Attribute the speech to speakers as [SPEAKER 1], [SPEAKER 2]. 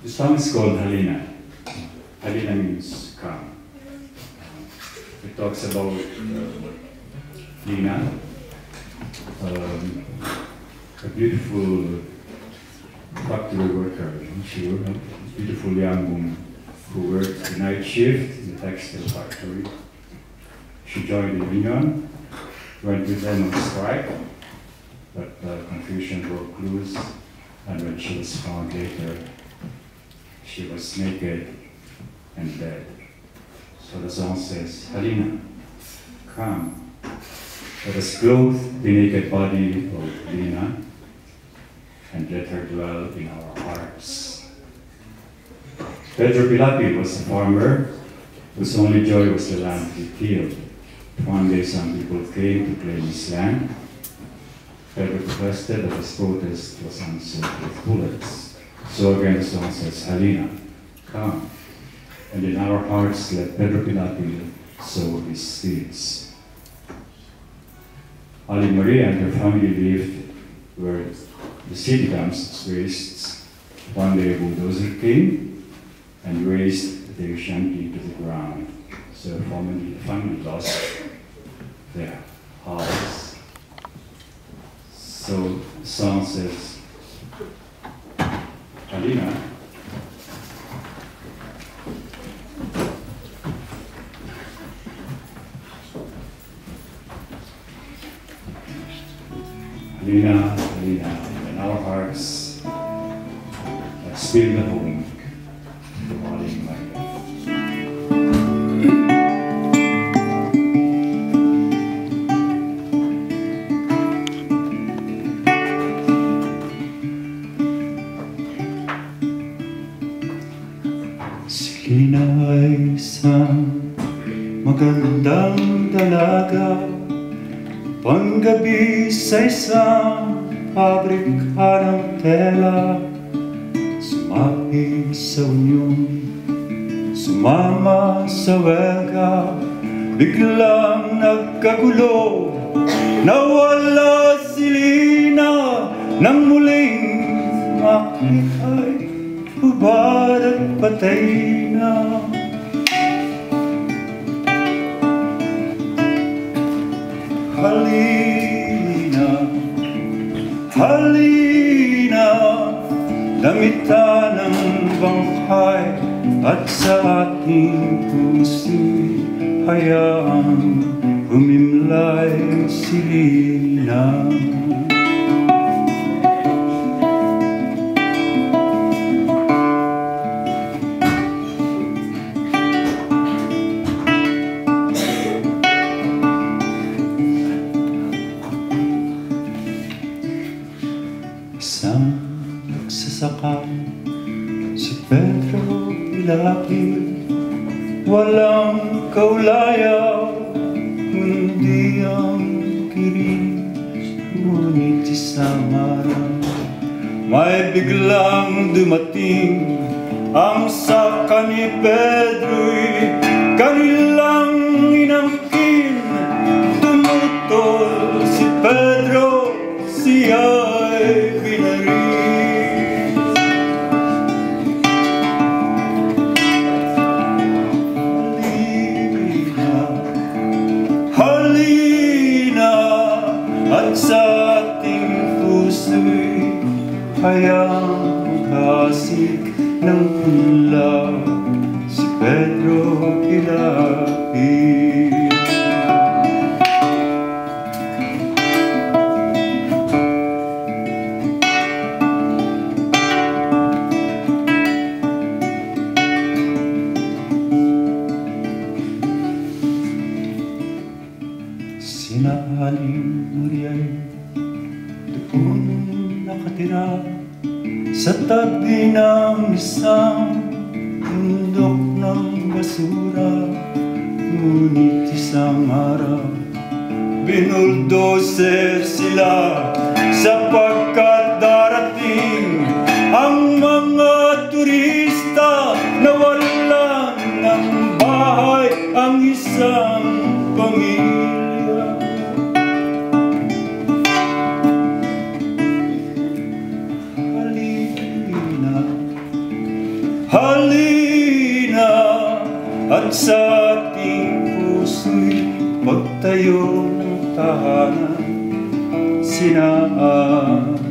[SPEAKER 1] The song is called Halina. Halina means come. It talks about uh, Lina, um, a beautiful factory worker. She was a beautiful young woman who worked the night shift in the textile factory. She joined the union, went with them on strike, but uh, confusion broke loose, and when she was found later, she was naked and dead. So the song says, Halina, come, let us clothe the naked body of Lina and let her dwell in our hearts. Pedro Pilapi was a farmer whose only joy was the land he tilled. One day some people came to claim his land. Pedro protested that his protest was answered with bullets. So again the song says, Helena, come, and in our hearts let Pedro Pilapi sow his seeds. Ali Maria and her family lived where the city its wastes. One day a bulldozer came and razed their shanty to the ground. So the family, the family lost their house. So the song says, Arena. Arena, in our hearts, like spirit the home.
[SPEAKER 2] Si Lina ay isang magandang dalaga. Panggabi sa isang pabrika ng tela Sumapi sa unyon, sumama sa welga. Biglang nagkagulo, nawala si Lina Nang muling makita'y hubad at patay na Halina, halina Damitan ng bangkay At sa ating puso'y Hayaang humimlay si nagsasaka si Pedro Pilapil Walang kaulayaw kundi ang kilig Ngunit isang araw may biglang dumating Ang saka ni Pedro'y kanilang hayang kasig ng punla nakatira Sa tabi ng isang Bundok ng basura. Ngunit isang araw Binuldoser sila Sapagkat darating Ang mga turista Nawalan ng bahay Ang isang pamilya At sa ating puso'y magtayo ng tahanan Sinaanin.